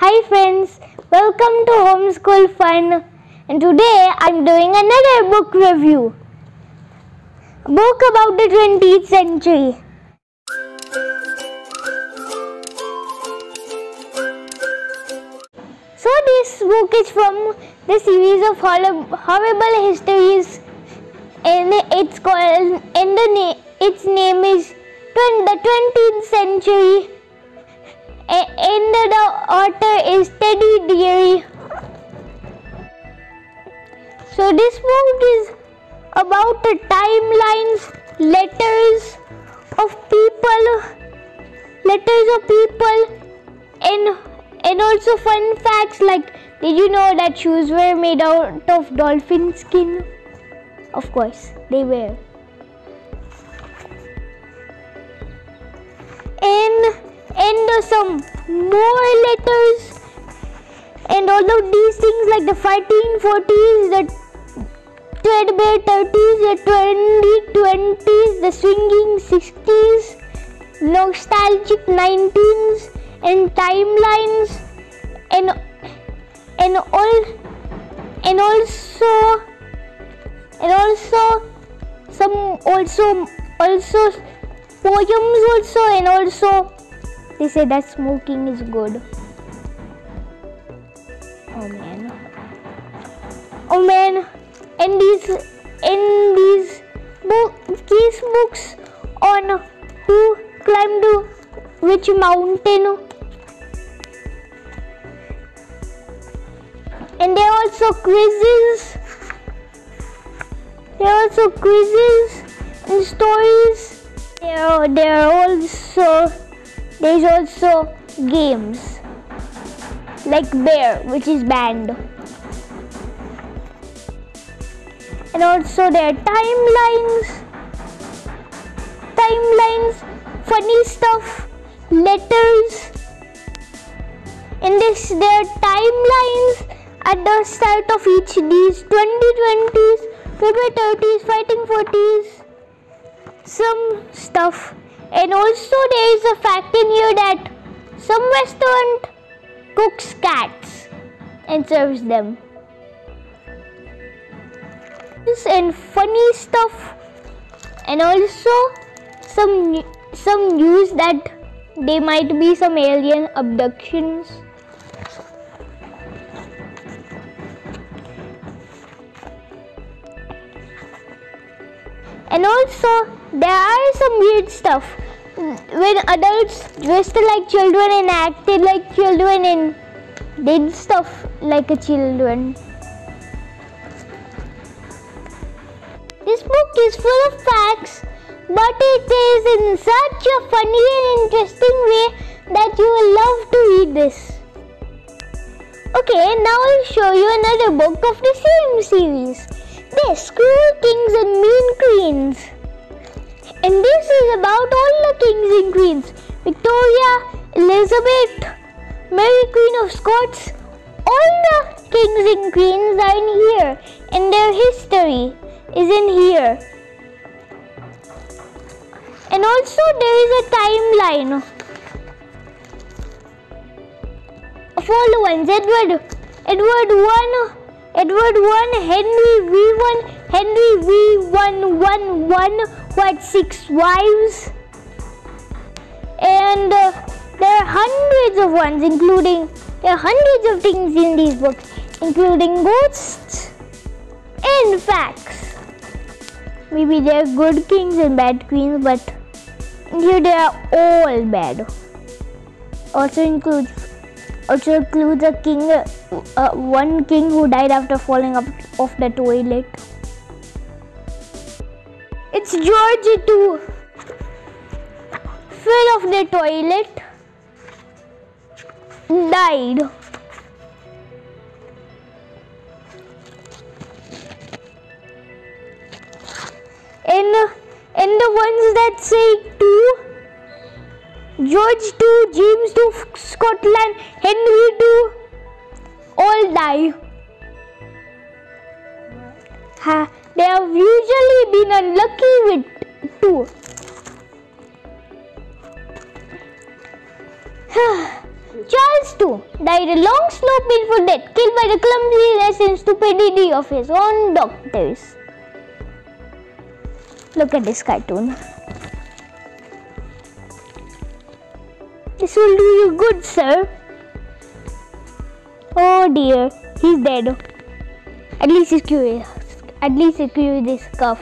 Hi friends, welcome to Homeschool Fun and today I'm doing another book review. A book about the 20th century. So this book is from the series of horrible histories and it's called and the na- its name is the 20th century and is Terry Deary. So this book is about the timelines, letters of people, letters of people, and and also fun facts like did you know that shoes were made out of dolphin skin? Of course, they were. And and some more of these things like the 1440s, the Threadbare 30s, the 2020s, the swinging 60s, nostalgic 19s, and timelines, and and all and also and also some also also poems also and also they say that smoking is good. Oh man. Oh man. And these in these book these books on who climbed which mountain and there are also quizzes there are also quizzes and stories there are, there are also there's also games like bear which is banned. And also there are timelines. Timelines funny stuff letters. In this there are timelines at the start of each these 2020s 2030s fighting 40s some stuff. And also there is a fact in here that some restaurant cooks cats and serves them. And funny stuff and also some some news that there might be some alien abductions. And also there are some weird stuff when adults dressed like children and acted like children and did stuff like a children. This book is full of facts but it is in such a funny and interesting way that you will love to read this. Okay now i'll show you another book of the same series. This Cruel Kings and Mean Queens. And this is about the kings and queens Victoria, Elizabeth, Mary Queen of Scots. All the kings and queens are in here, and their history is in here. And also, there is a timeline of all the ones Edward, Edward 1. Edward 1, Henry V1, Henry V1 1 1 who had six wives. And uh, there are hundreds of ones, including, there are hundreds of things in these books, including ghosts and facts. Maybe there are good kings and bad queens, but here they are all bad. Also includes also includes a king, uh, one king who died after falling off, off the toilet. It's George too. Off the toilet. Died. And, and the ones that say two George II, James II, Scotland, Henry II, all die. Ha, they have usually been unlucky with died a long, slow, painful death, killed by the clumsiness and stupidity of his own doctors. Look at this cartoon. This will do you good, sir. Oh dear, he's dead. At least he's curious. At least he cured this cuff.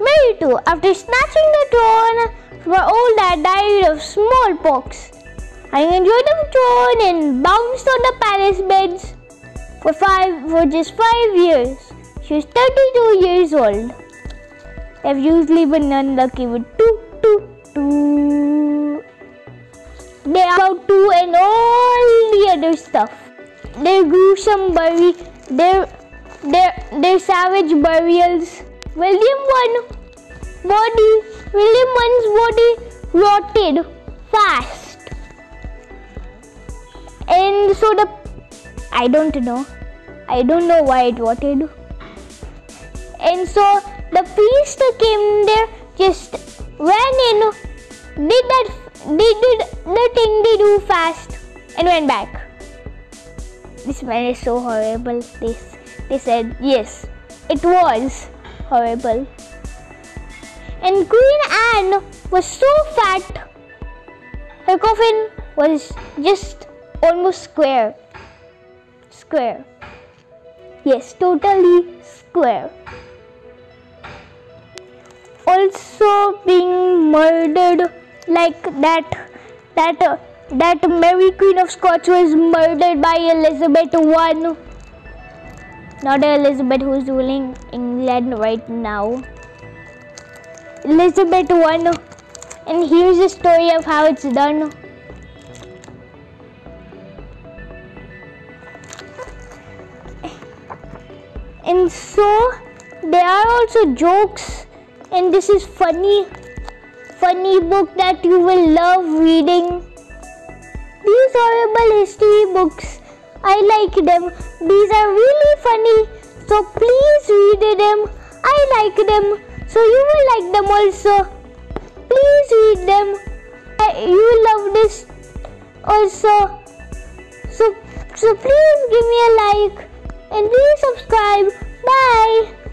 Mary too, after snatching the throne from old dad died of smallpox. Having enjoyed the throne and bounced on the palace beds for five for just five years. She was 32 years old. I've usually been unlucky with two, two, two. They are about two and all the other stuff. Their gruesome bury, their, their, their savage burials. William one body, William one's body rotted fast. And so the, I don't know. I don't know why it rotted and so the priest came there just ran in did that they did the thing they do fast and went back. This man is so horrible this they said. Yes it was horrible. And queen anne was so fat her coffin was just almost square square yes totally square also being murdered like that that uh, that Mary Queen of Scots was murdered by Elizabeth I. Not Elizabeth who's ruling England right now. Elizabeth I. And here's the story of how it's done. And so there are also jokes and this is funny funny book that you will love reading. These horrible history books i like them. These are really funny so please read them. I like them so you will like them also. Please read them. You love this also. So so please give me a like and please subscribe. Bye